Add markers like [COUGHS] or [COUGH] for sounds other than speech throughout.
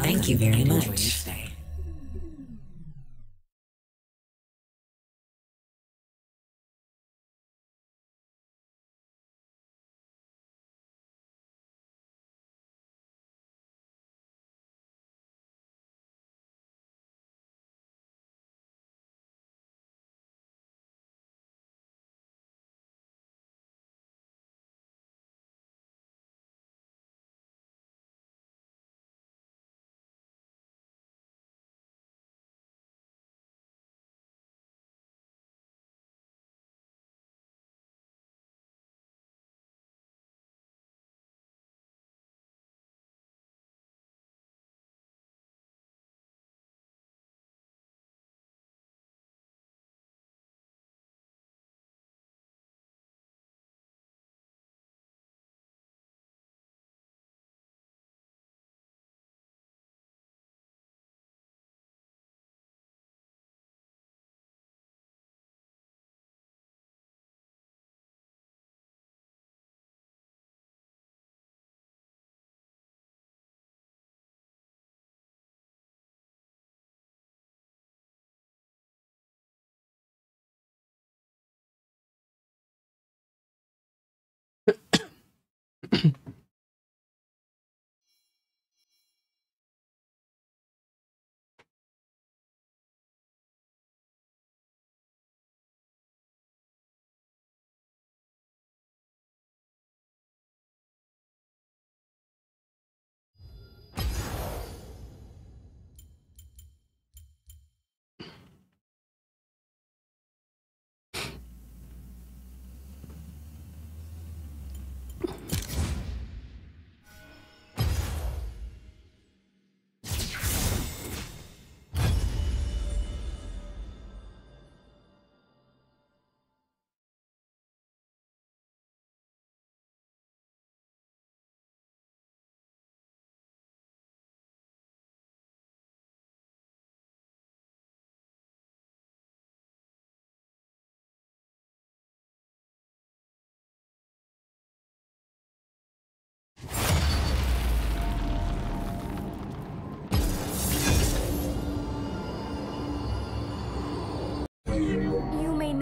Thank you very much.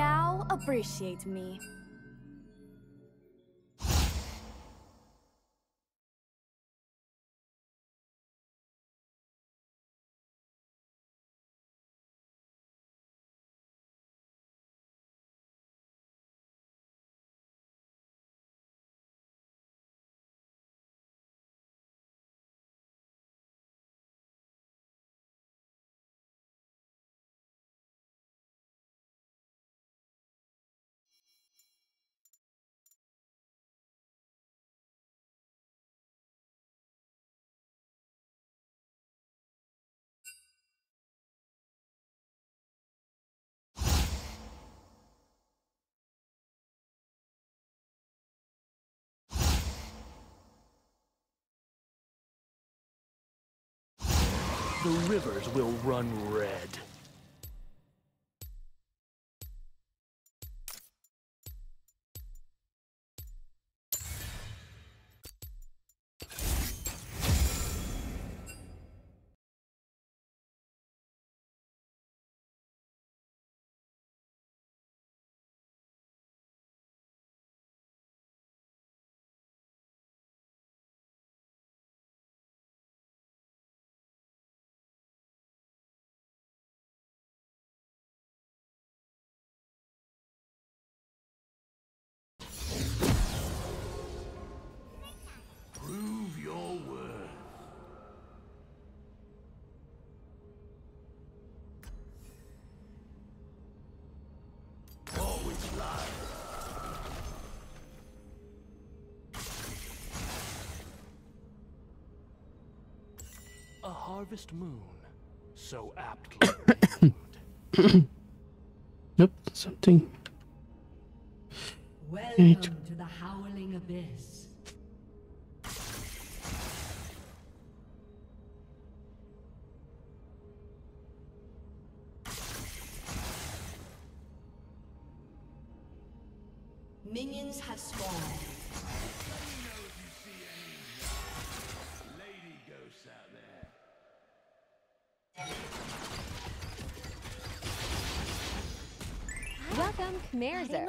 Now appreciate me. The rivers will run red. A harvest moon, so aptly. [COUGHS] Nope, something. Welcome to the Howling Abyss. snares there.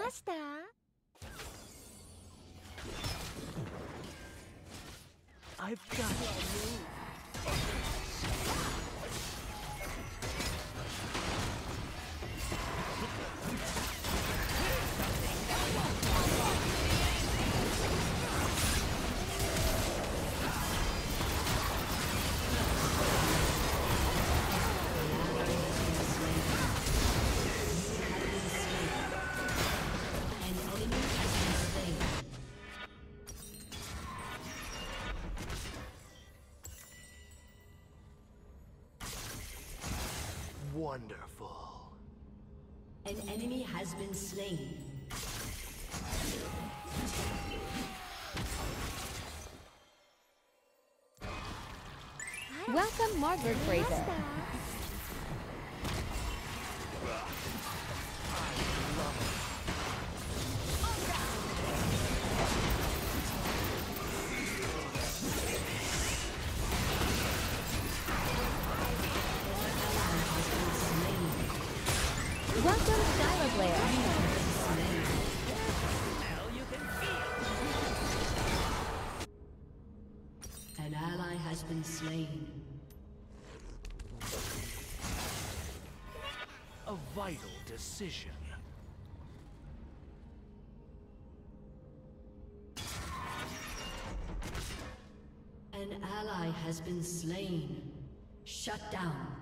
been slain. Welcome, Margaret Fraser. precision. An ally has been slain. Shut down.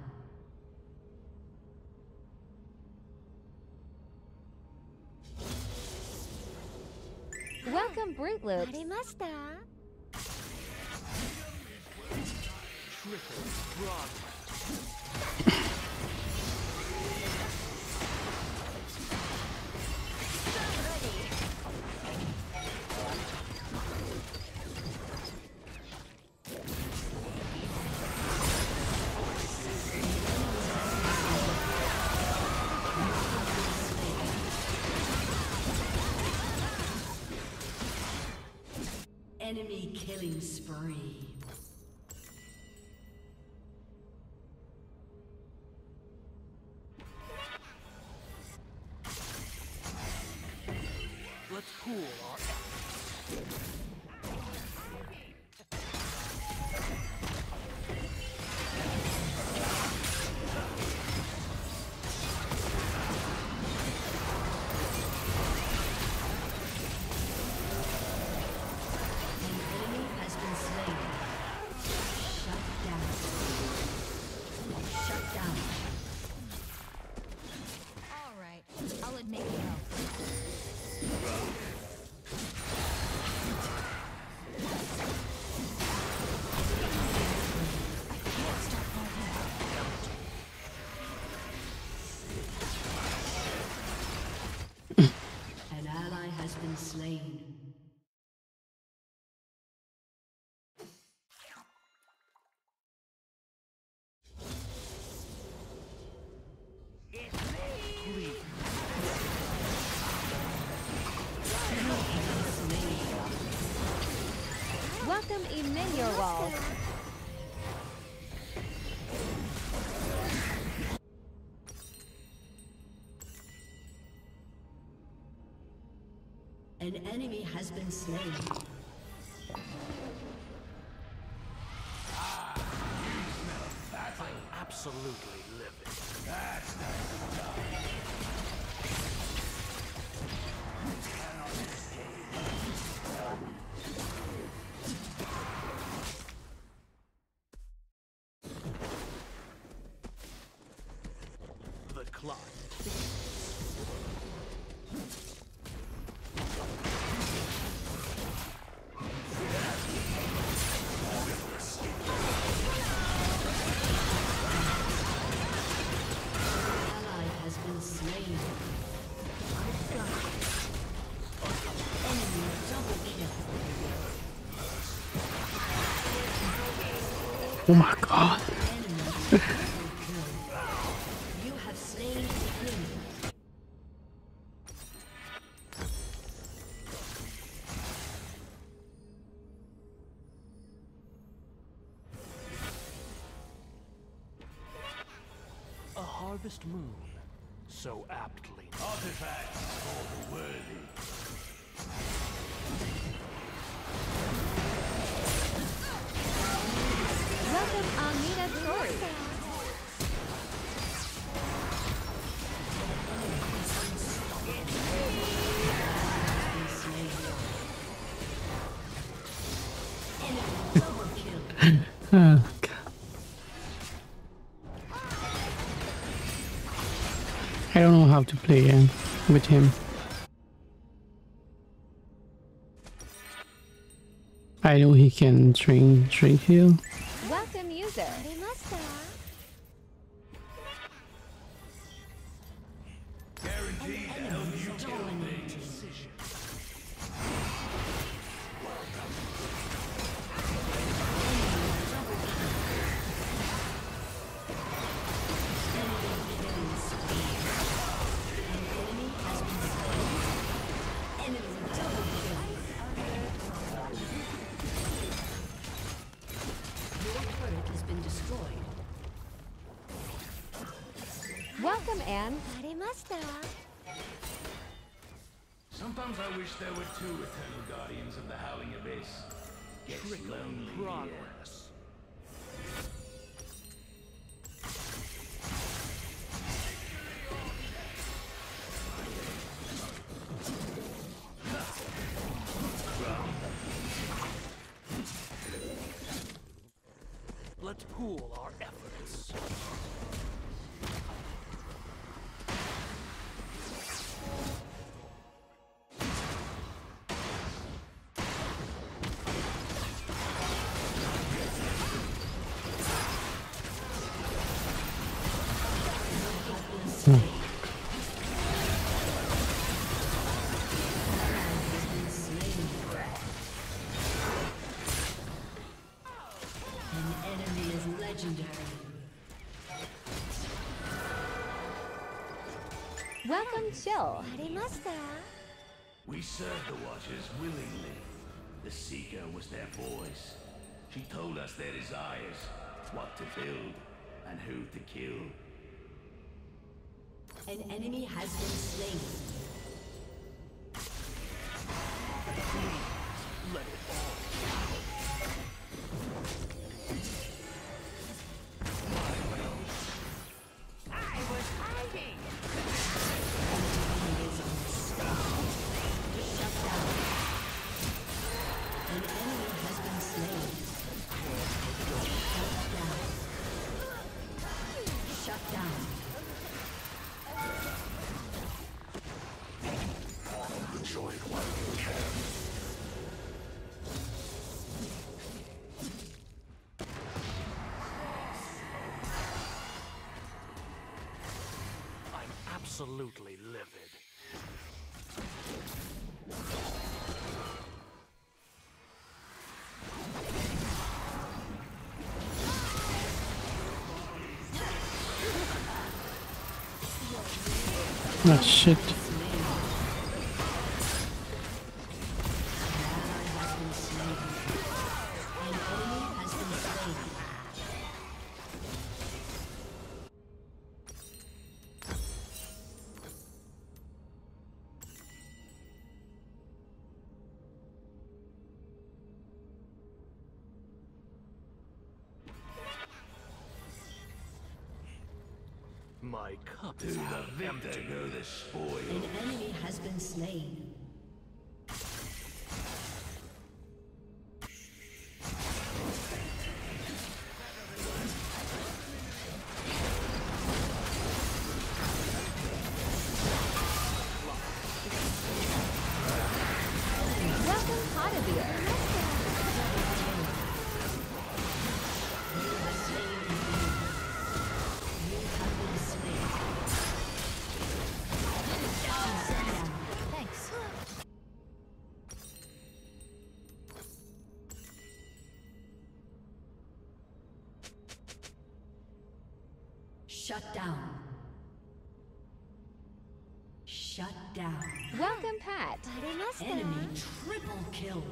Welcome, Brute Loops. Triple killing spree. An enemy has been slain. Ah, you smell battle. Absolutely. Oh my god. How to play uh, with him. I know he can train straight heal. Welcome user. Guaranteed to help you kill wish there were two eternal guardians of the Howling Abyss. Gets Trickling lonely progress. Let's Welcome Chill. We served the Watchers willingly. The Seeker was their voice. She told us their desires, what to build, and who to kill. An enemy has been slain. Absolutely livid. Ah, shit. Shut down. Shut down. Welcome Pat. Enemy triple kill.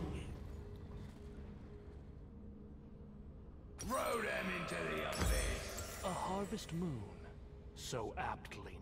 Throw them into the abyss. A harvest moon, so aptly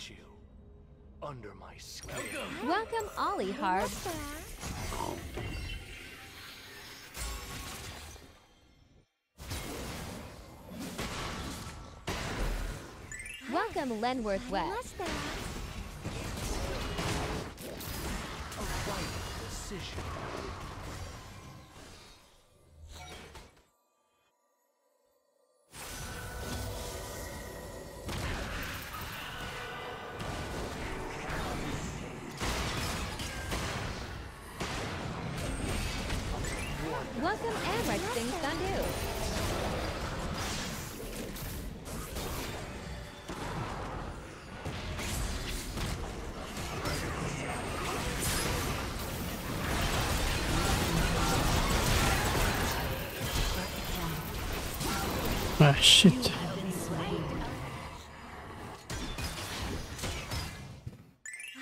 I've you under my skin. Welcome Ollie Harb. Welcome Lenworth West. A right decision. Shit.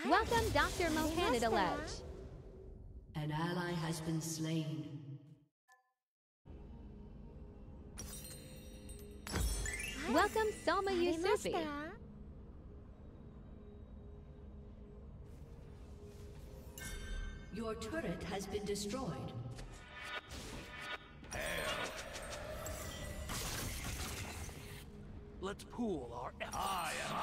Welcome Dr. Mohamed Alej. An ally has been slain. Welcome Selma Yusufi. Your turret has been destroyed. Let's pool our efforts. I am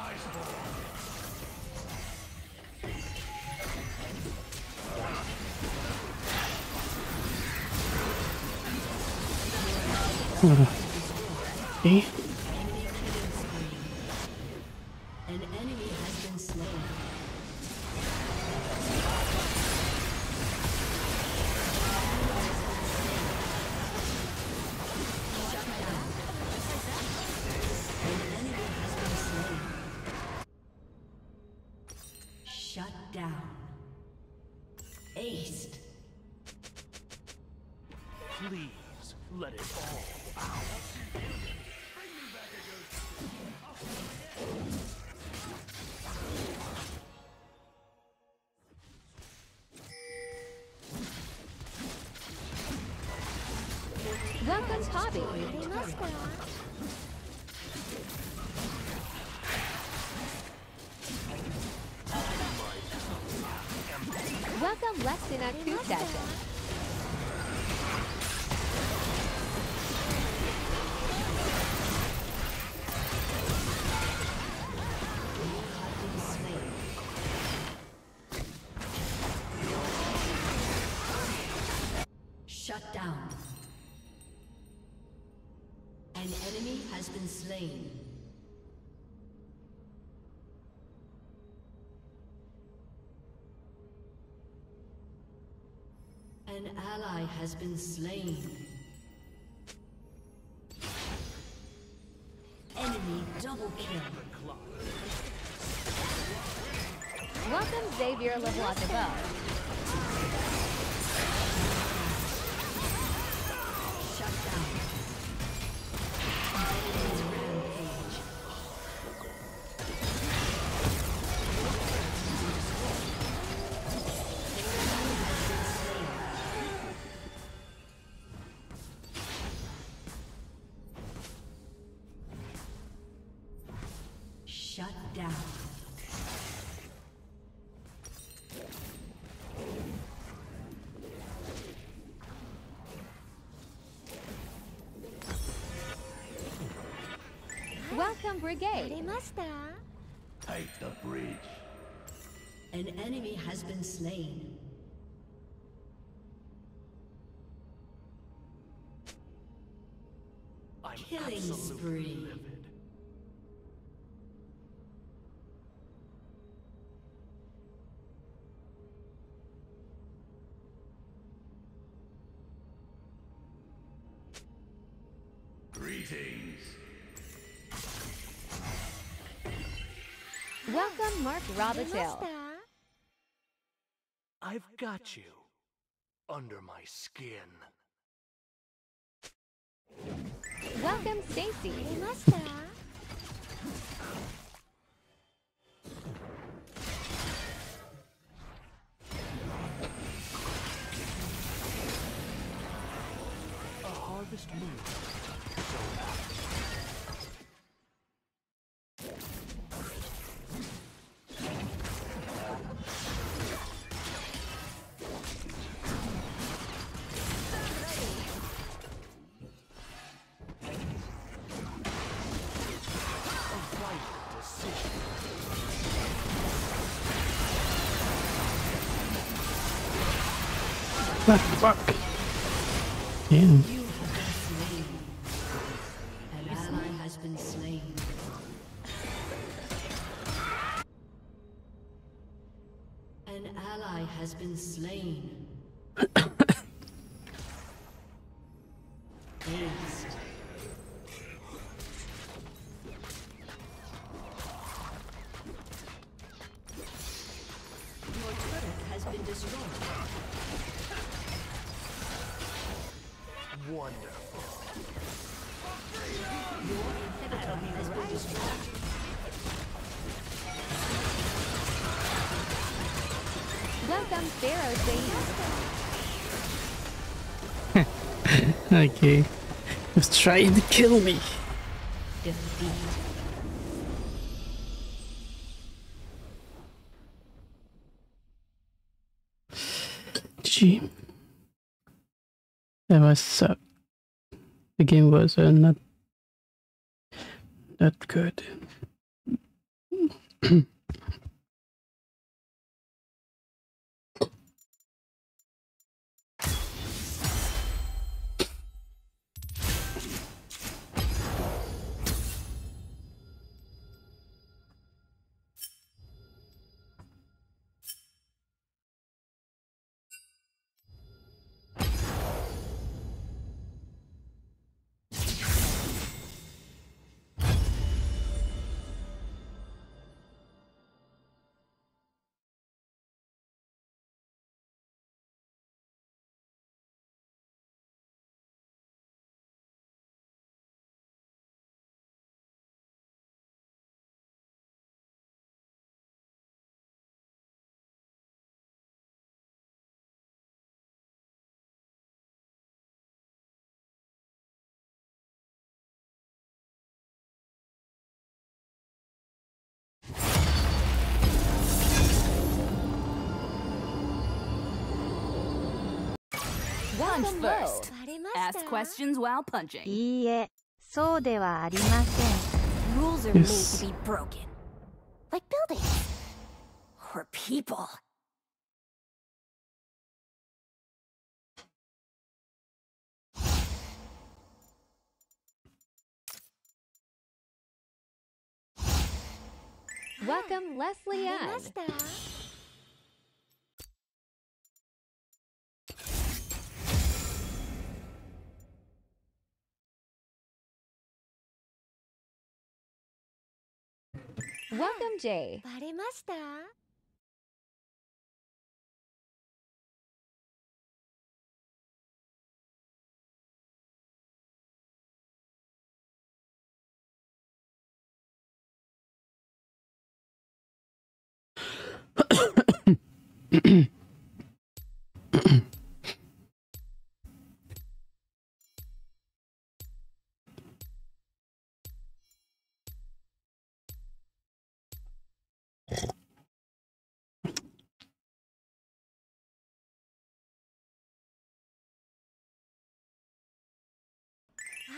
Iceborn. [LAUGHS] Eh? An Welcome An ally has been slain. Enemy double kill. Welcome Xavier LeBlanc above. Brigade. Take the bridge. An enemy has been slain. I'm Killing absolutely spree. Mark Robitil. I've got you under my skin. Welcome, Stacy. A harvest moon. Fuck, fuck. Damn. Okay. He was trying to kill me. Defeat. Gee. That was suck. The game was uh, not not good. [CLEARS THROAT] Punch Welcome, first. Lo. Ask questions while punching. いいえ、そうではありません。 Rules are Yes. made to be broken. Like buildings. Or people. Welcome, Leslie Ann. Welcome, Jay. バレました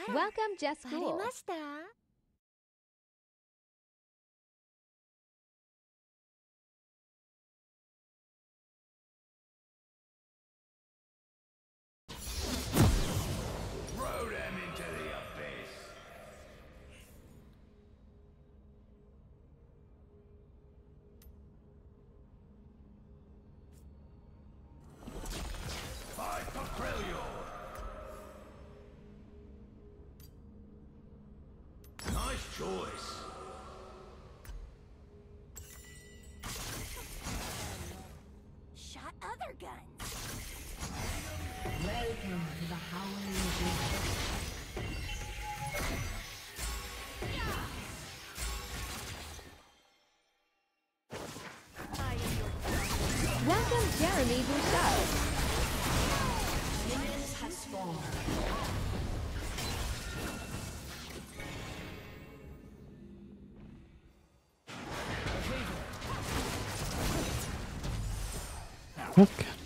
[LAUGHS] Welcome, Jess バ Okay.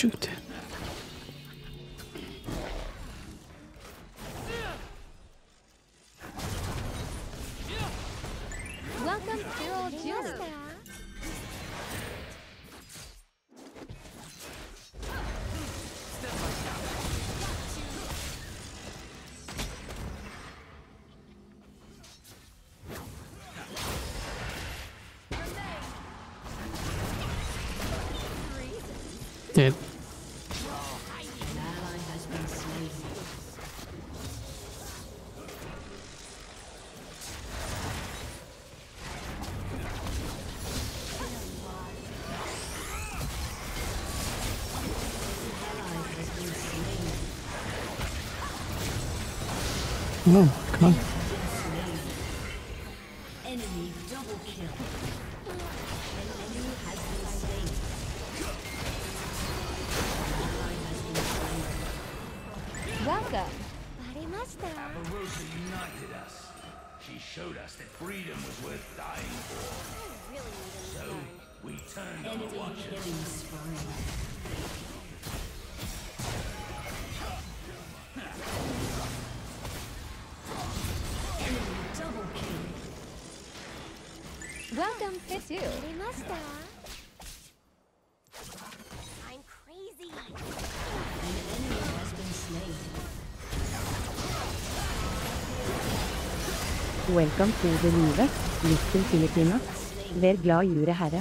Shoot. Welcome to the livet, Little Filipina. Vær glad jure herre.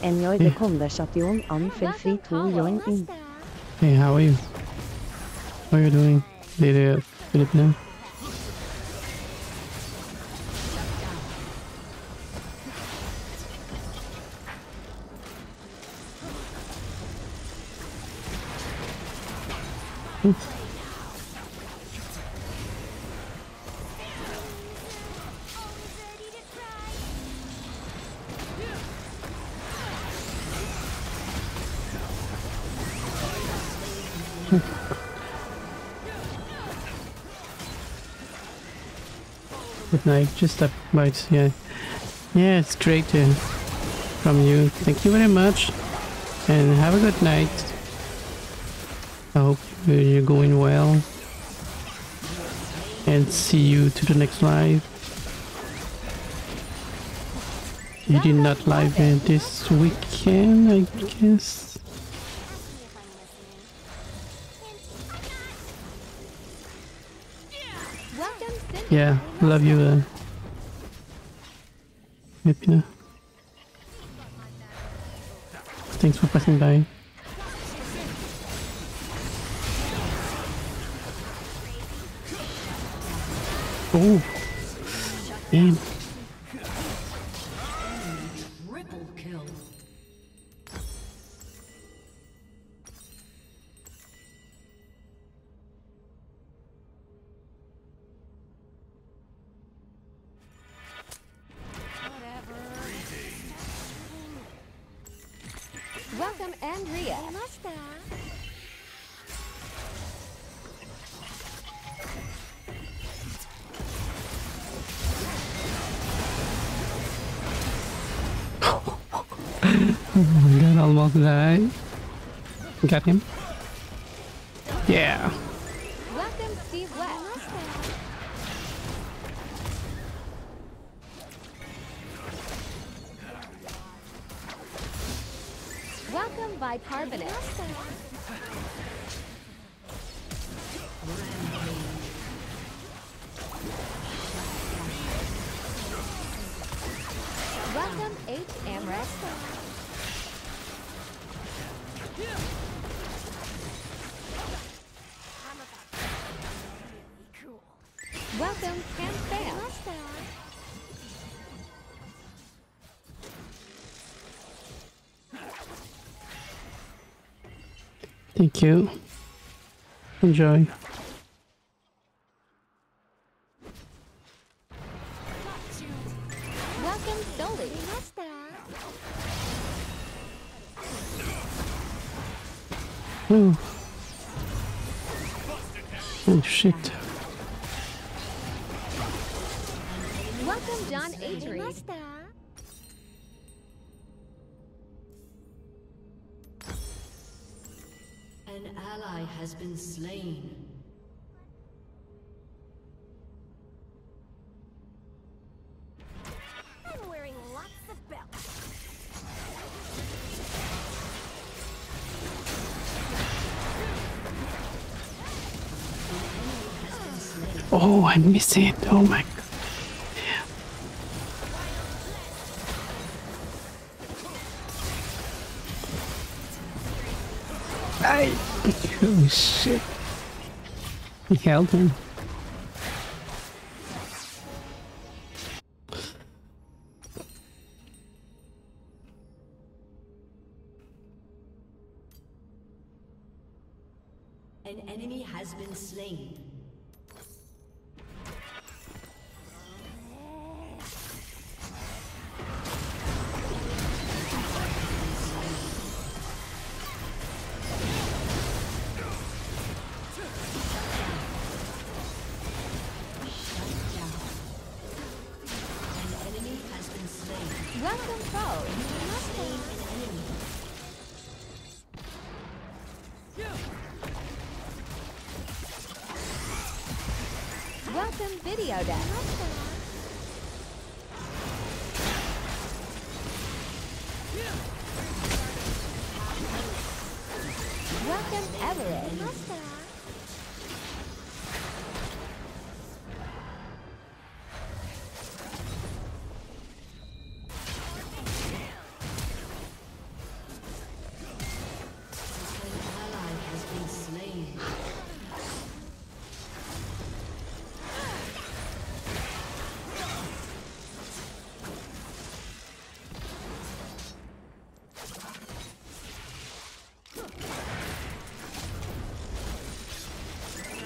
Enjoy the conversation and feel free to join in. Hey, how are you? How are you doing, little Filipino? Good night. Just up bites, yeah. Yeah, it's great to from you. Thank you very much. And have a good night. I hope you're going well. And see you to the next live. You did not live uh, this weekend, I guess. Yeah, love you, uh. Thanks for passing by. Oh, damn. Thank you. Enjoy. Welcome, Oh. Oh shit. Welcome, John H. has been slain. I'm wearing lots of belts. Oh, I miss it. Oh my Oh shit. He held him.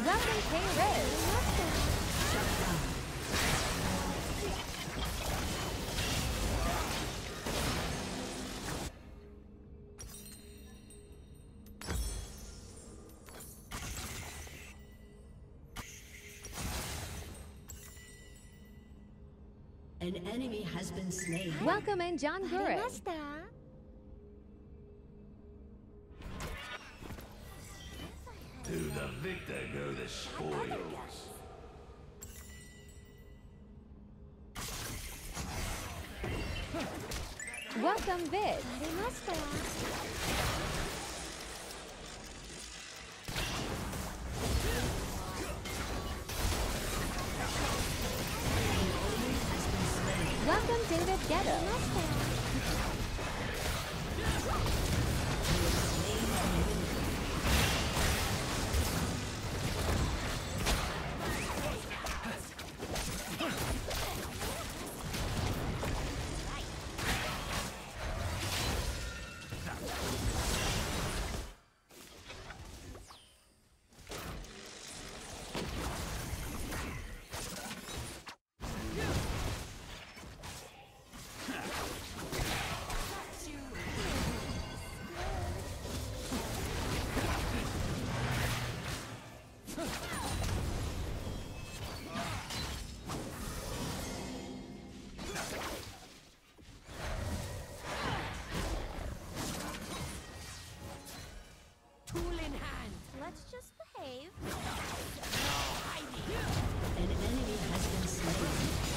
Welcome, K. Riz. An enemy has been slain. Welcome in, John Guru.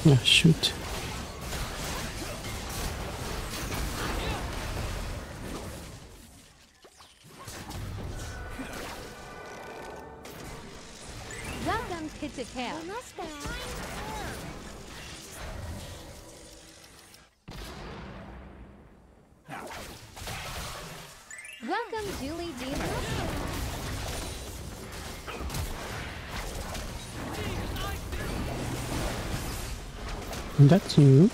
Yeah, shoot. That's you.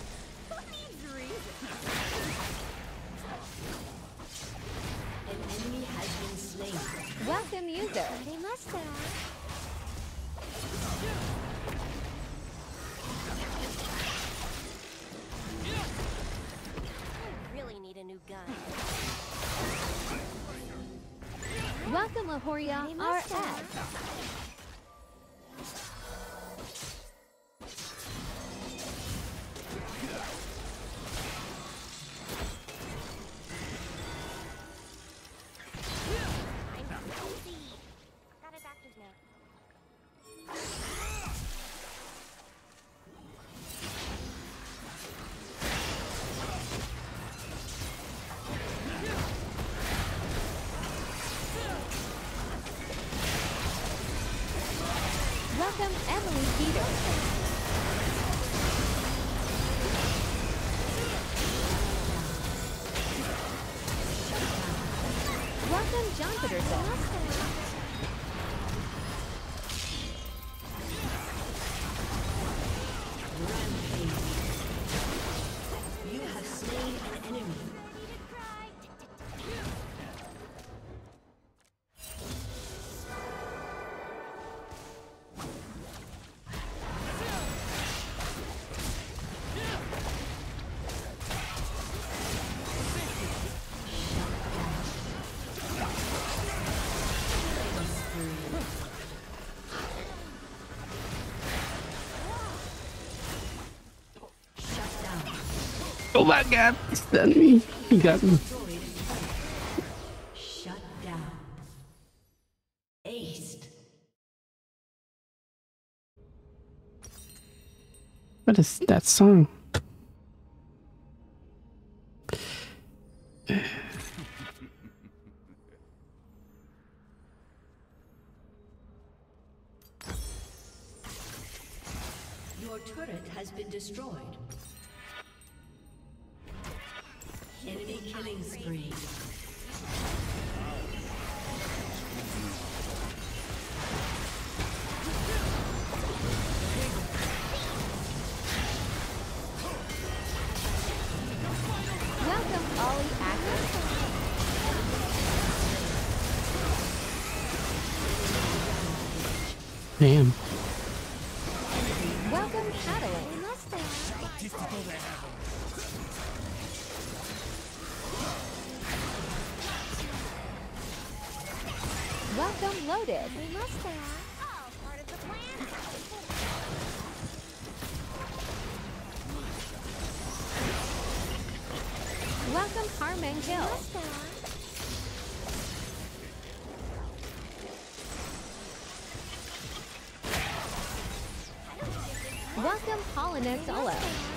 My god, he stunned me. He got me. Shut down. Aced. What is that song? Your turret has been destroyed. Enemy killing spree. Welcome, Ollie Acker. Damn. Welcome, Paulina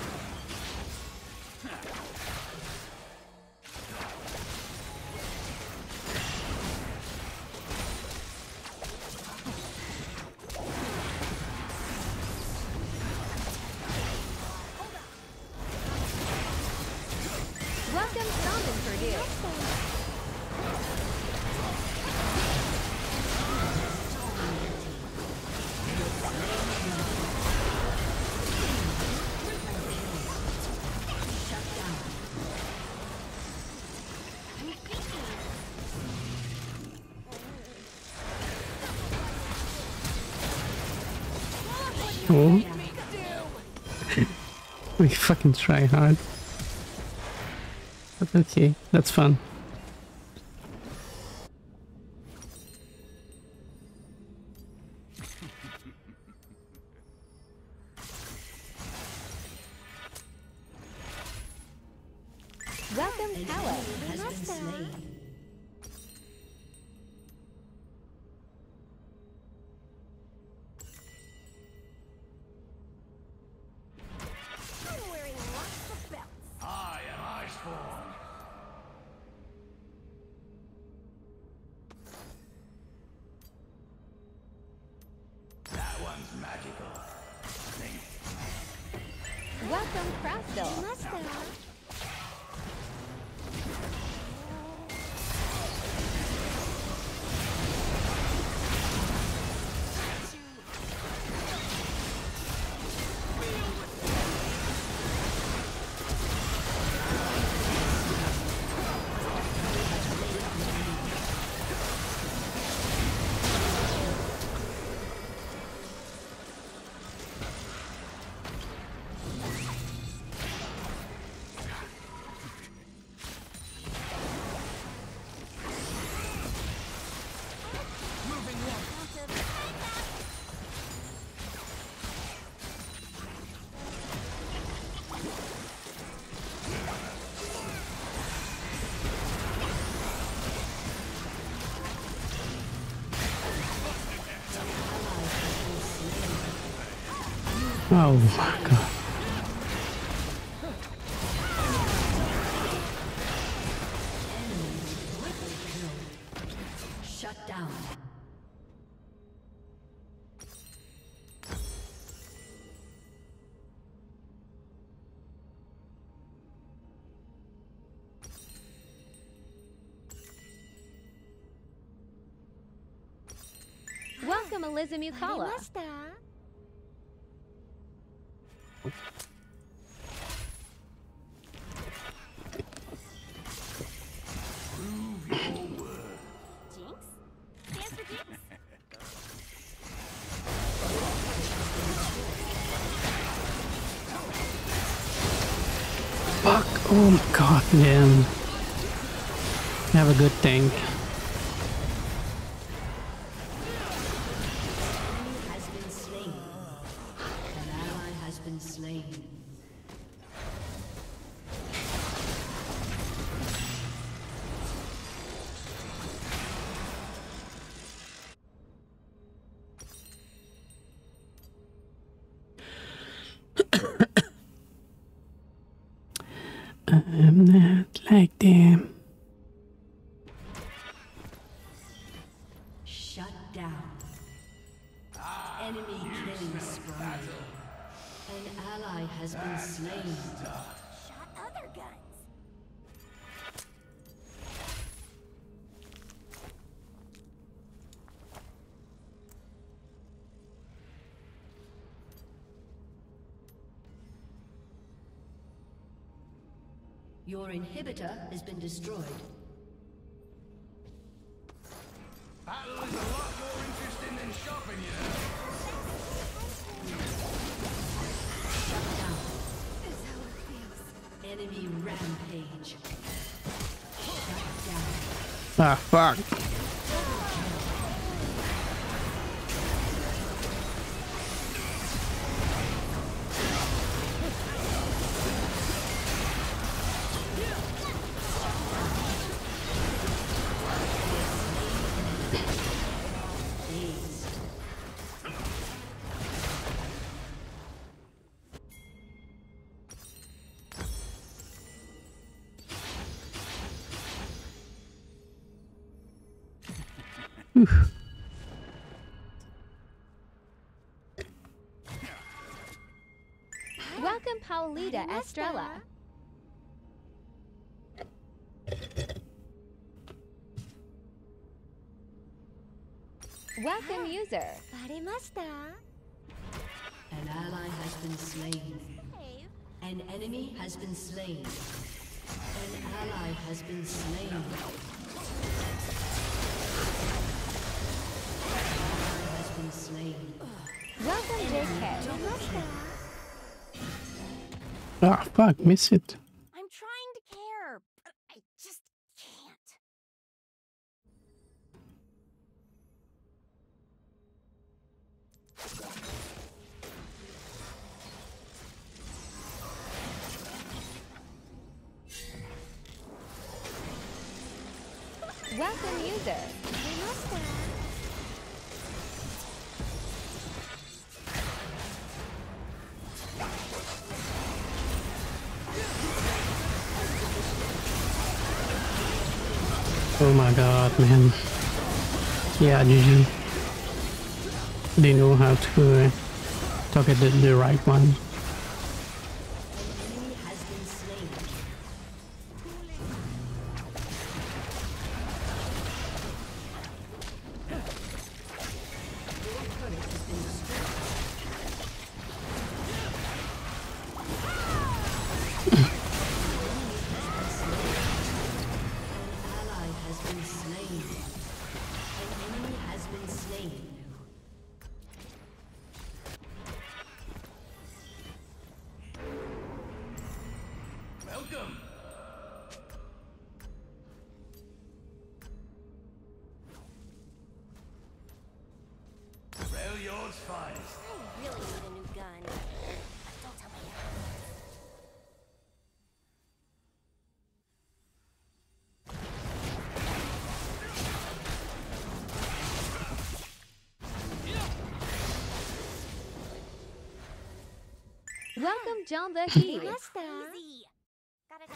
Oh. [LAUGHS] we fucking try hard. But okay, that's fun. That one's magical. Welcome, Crossdale. Oh my god. Shut down. Welcome, Eliza Mukala. Man. Have a good tank. Like them. Your inhibitor has been destroyed. battle is a lot more interesting than shopping, you know. Shut down. Enemy rampage. Shut down. Ah, fuck. Lita Estrella. Welcome, user. An ally has been slain. An enemy has been slain. An ally has been slain. An ally has been slain. Welcome, JK. Ah, fuck. Miss it. I'm trying to care, but I just can't. Welcome, user. Oh my god, man. Yeah, GG. they know how to uh, target the, the right one. Welcome John the He. Easy. Got it.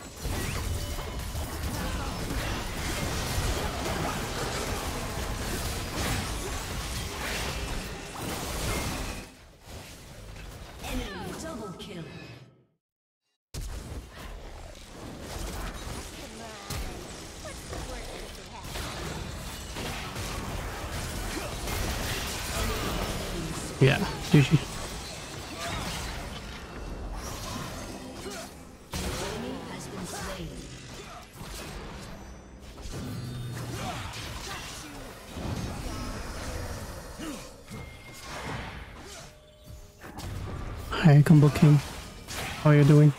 Enemy double kill. Yeah, GG. [LAUGHS] Hi, Combo King. How are you doing?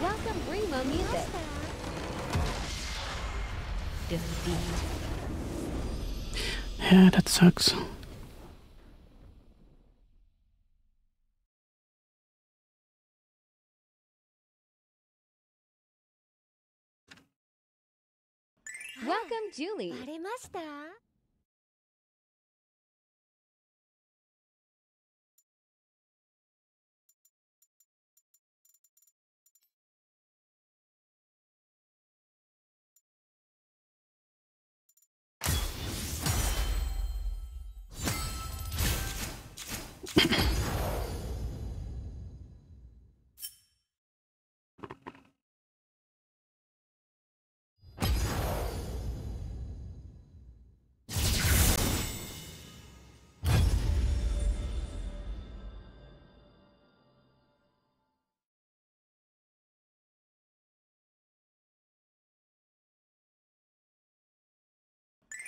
Welcome Remo Music. Defeat. Yeah, that sucks. Julie. バレました？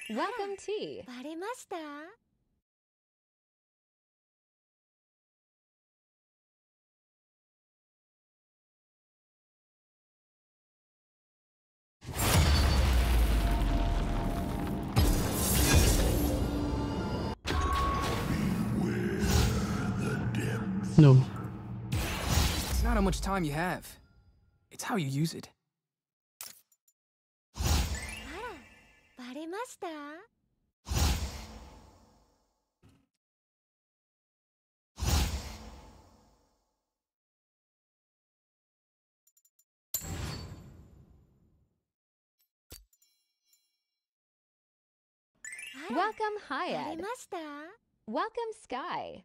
Welcome [GASPS] T. バレました No. It's not how much time you have. It's how you use it. らバレました あら Welcome バレ Hyad. ました Welcome Sky.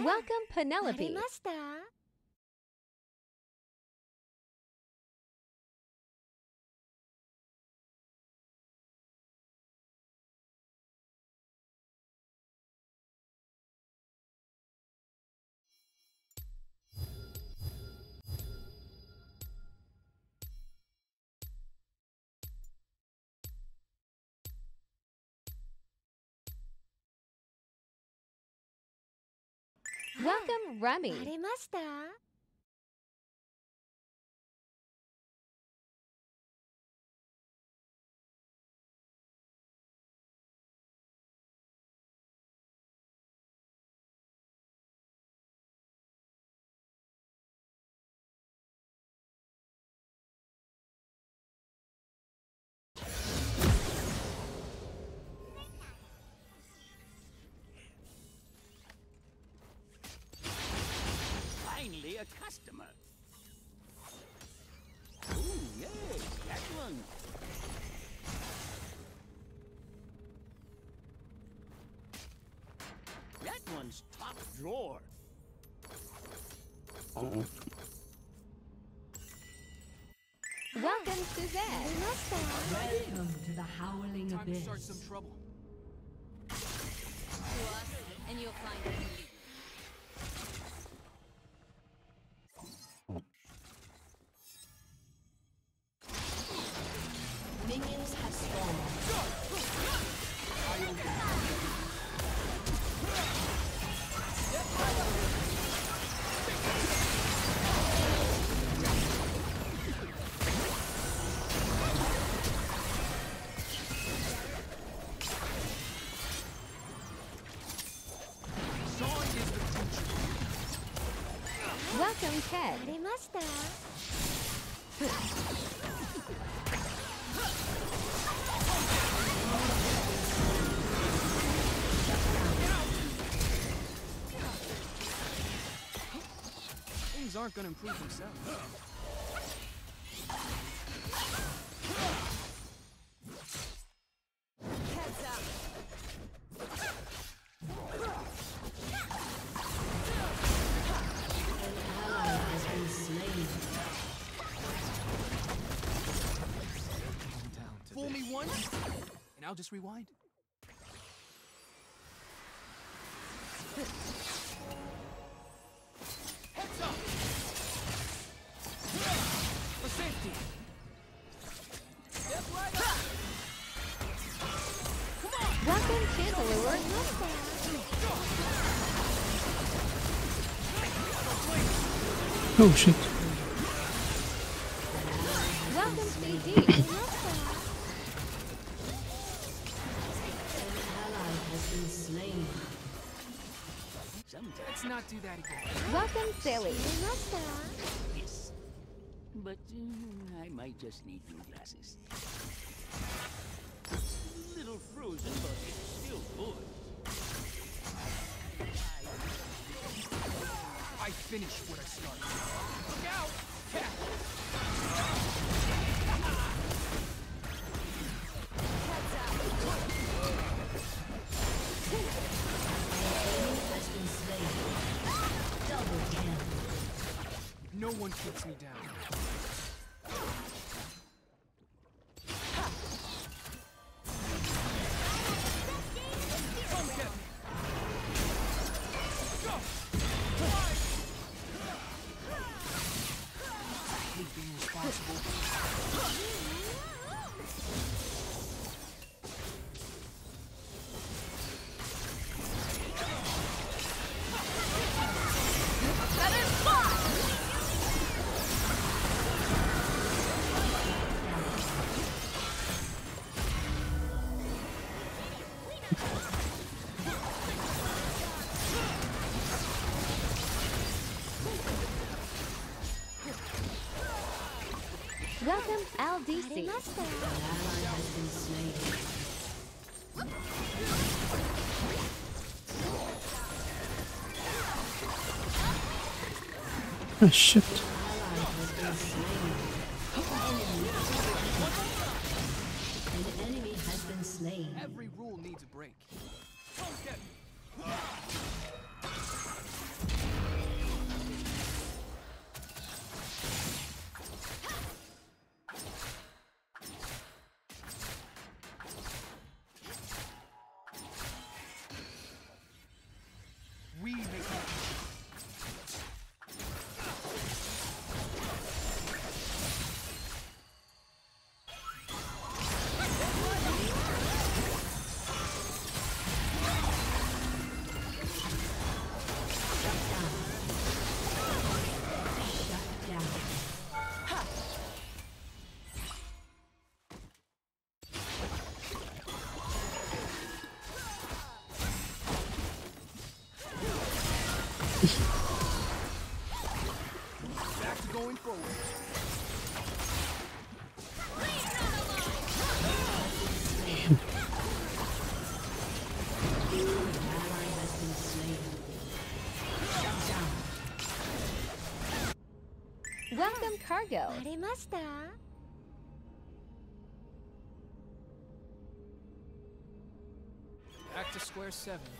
Welcome Penelope. Welcome バ Remy. Welcome, to the Howling Time to start Abyss. some trouble. To us, and you'll find it. head. Things aren't gonna improve themselves. Just rewind. Heads up! For safety! Step right up! Welcome to the Lure. Oh shit. Mm, I might just need new glasses. Little frozen bucket, still good. I finish what I started. Look out! Cat! Enemy has been slain. Ah! Double kill. No one keeps me down. Ah shit. ました？Back to square seven.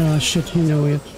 Oh shit, You know it.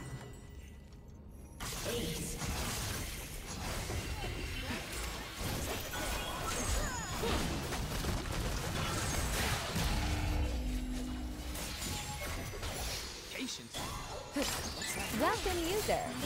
there.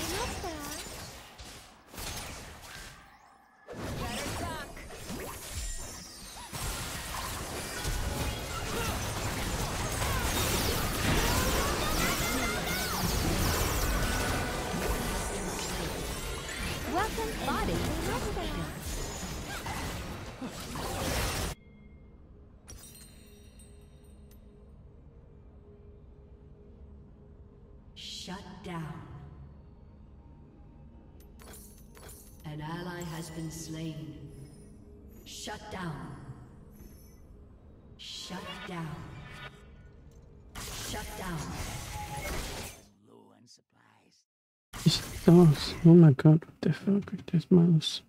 been slain. Shut down. Shut down. Shut down. Low on supplies. Is it Oh my god, what the fuck is this mouse?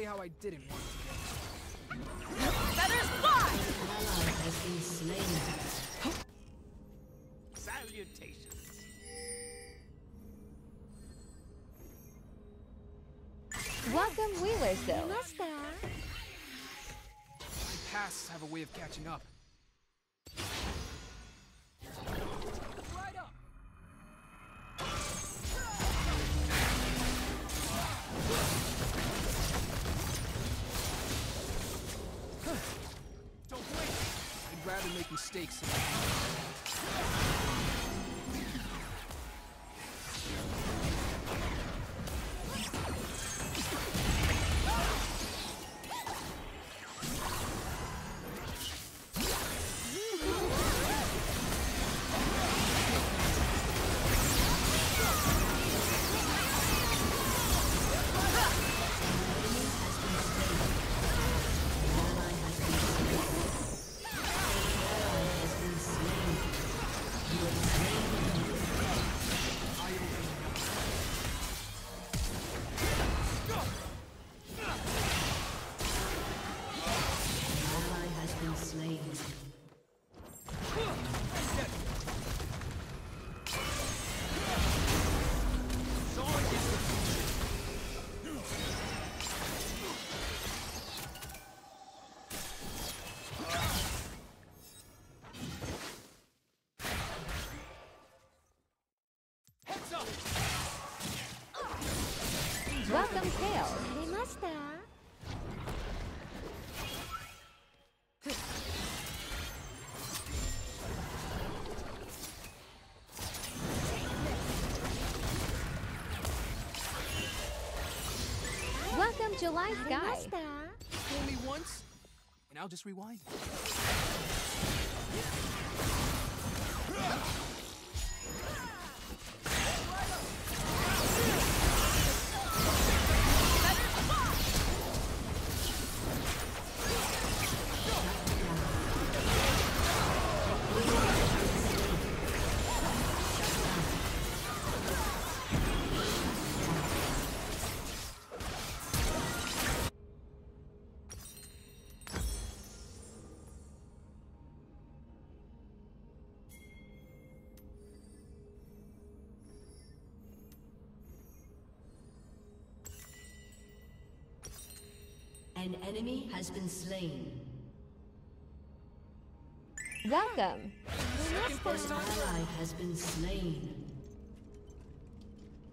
Exactly how I didn't want to go. Feathers fly! Ally has been slain. Salutations. Welcome Wheelersville. My pasts have a way of catching up. Rather July Sky. Fool me once, and I'll just rewind. An enemy has been slain. Welcome. An ally has been slain.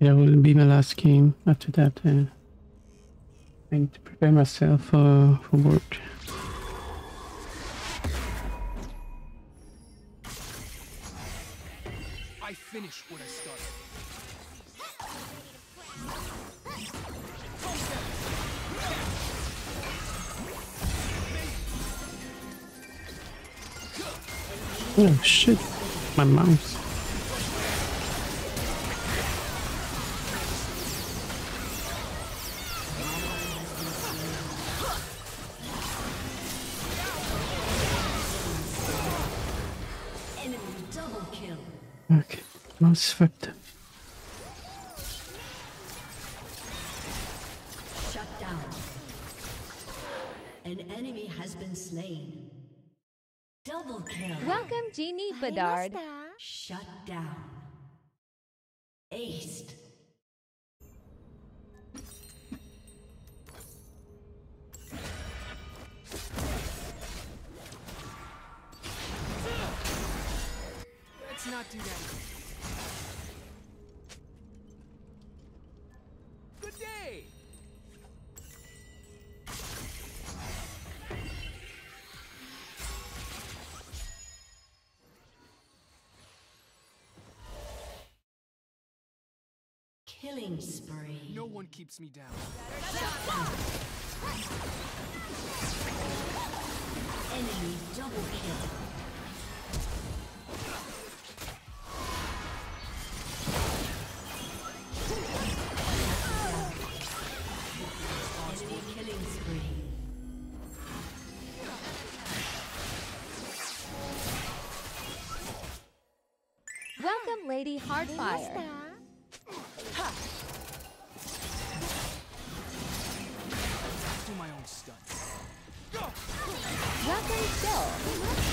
Yeah, will be my last game. After that, uh, I need to prepare myself for, for work. Oh shit, my mouse. Enemy double kill. Okay, mouse fucked. one keeps me down. Enemy double kill. Welcome, Lady Hardfire. Welcome, Phil.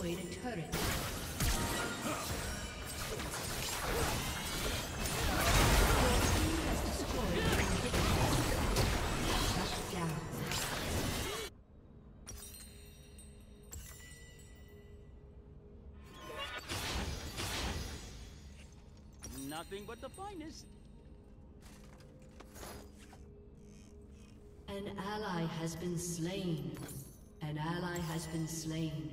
Destroyed a turret. Your team has destroyed an inhibitor. Shut down. Nothing but the finest. An ally has been slain. An ally has been slain.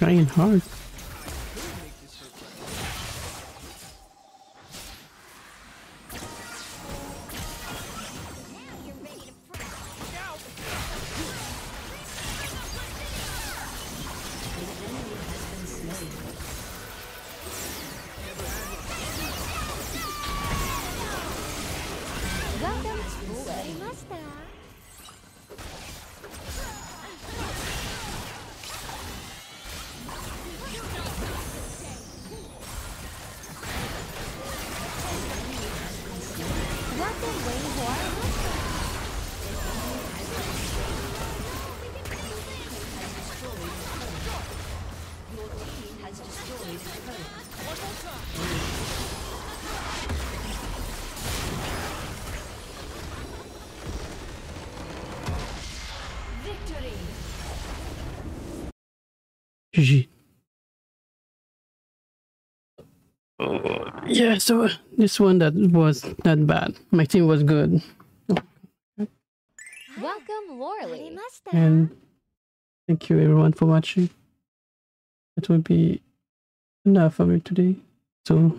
Trying hard. GG. Oh, yeah, so this one that was not bad. My team was good. Welcome, Lorley. And thank you everyone for watching. That will be enough for me today. So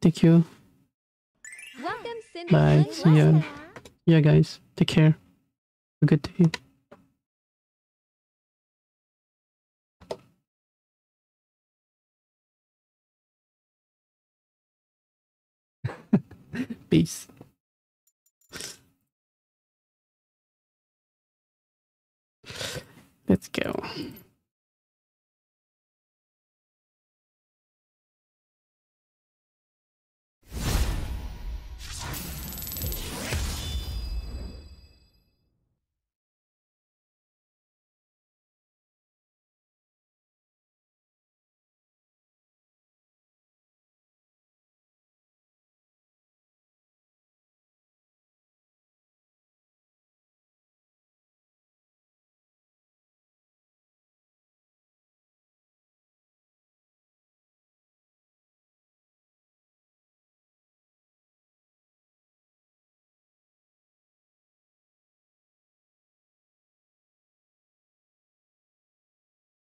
thank you. Welcome, Cindy. Bye. See ya. Yeah guys. Take care. Have a good day. Peace. Let's go.